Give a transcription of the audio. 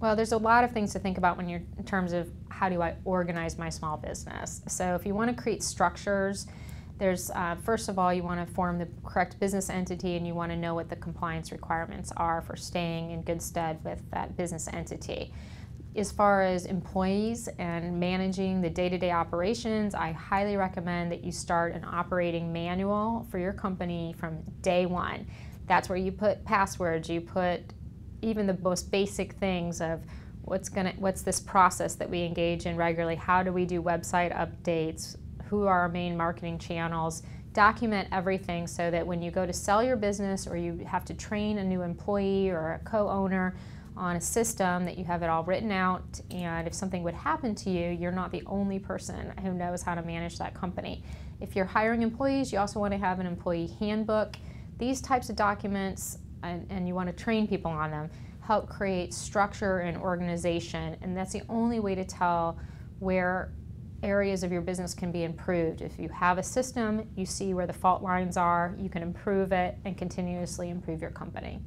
Well, there's a lot of things to think about when you're in terms of how do I organize my small business. So if you want to create structures, there's uh, first of all you want to form the correct business entity and you want to know what the compliance requirements are for staying in good stead with that business entity. As far as employees and managing the day-to-day operations, I highly recommend that you start an operating manual for your company from day one. That's where you put passwords, you put even the most basic things of what's gonna what's this process that we engage in regularly? How do we do website updates? Who are our main marketing channels? Document everything so that when you go to sell your business or you have to train a new employee or a co-owner on a system that you have it all written out and if something would happen to you you're not the only person who knows how to manage that company. If you're hiring employees you also want to have an employee handbook. These types of documents and, and you want to train people on them, help create structure and organization. And that's the only way to tell where areas of your business can be improved. If you have a system, you see where the fault lines are, you can improve it and continuously improve your company.